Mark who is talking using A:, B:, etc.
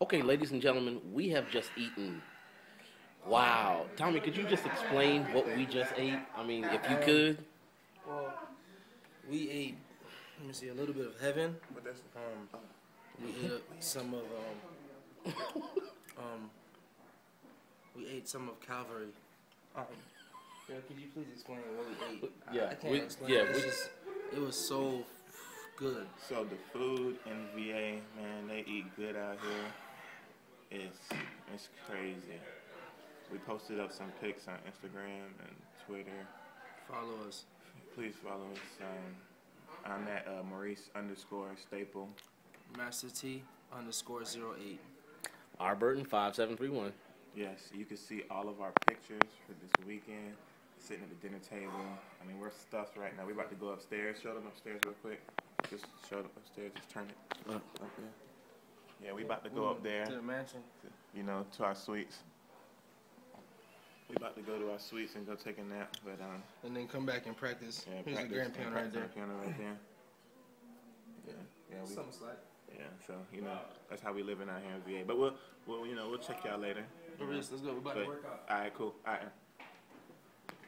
A: Okay, ladies and gentlemen, we have just eaten. Wow, Tommy, could you just explain what we just ate? I mean, if you could.
B: Well, we ate. Let me see a little bit of heaven.
C: But that's
B: Um, we ate uh, some of um, um, we ate some of Calvary. Um, girl, could you please explain what we ate?
A: Yeah,
B: I, can't
A: we-
B: explain.
A: yeah,
B: it.
A: We-
B: just, it was so good.
C: so the food in VA, man, they eat good out here. It's it's crazy. We posted up some pics on Instagram and Twitter.
B: Follow us.
C: Please follow us. Um, I'm at uh, Maurice underscore Staple.
B: Master T underscore zero eight.
A: R. Burton five seven three one.
C: Yes, you can see all of our pictures for this weekend. Sitting at the dinner table. I mean, we're stuffed right now. We're about to go upstairs. Show them upstairs real quick. Just show them upstairs. Just turn it up, up there. Yeah, we about to go up there.
B: to the mansion.
C: you know, to our suites. We about to go to our suites and go take a nap, but um,
B: And then come back and practice.
C: yeah,
B: Here's
C: practice
B: the grand piano right there.
C: our piano right there. Yeah, yeah, we,
B: Something slight.
C: yeah. So you know, that's how we live in our here in VA. But we'll, we'll, you know, we'll check y'all later. you know.
B: Let's go. We're about to work out.
C: All right, cool. All right.